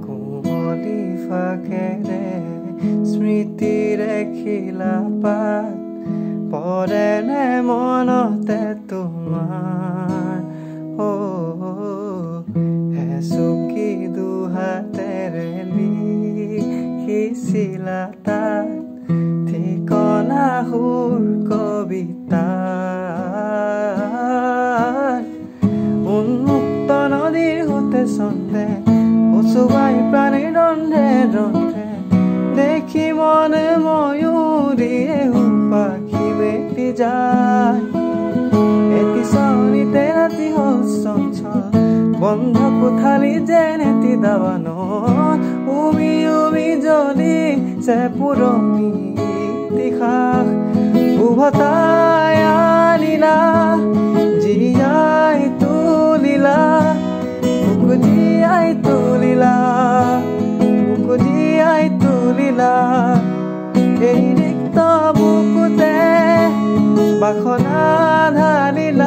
Κουβολιφα καιρε, σμιτιρε κυλαπα, πορενε μόνο τε του μα. Ο έσουκι δου θα τε ρελι, উত্তর দি হতে শুনতে পশুবাই প্রাণী দণ্ডে দণ্ডে দেখি মনে ময়ূরিয়ে পাখি বেটি যায় এটি শনিতে রাতি হস বন্ধ কোথালি জেনেতি দাবানো উমি উমি জ্বলি সে পুরমি তিখা উভতা Makonan hanila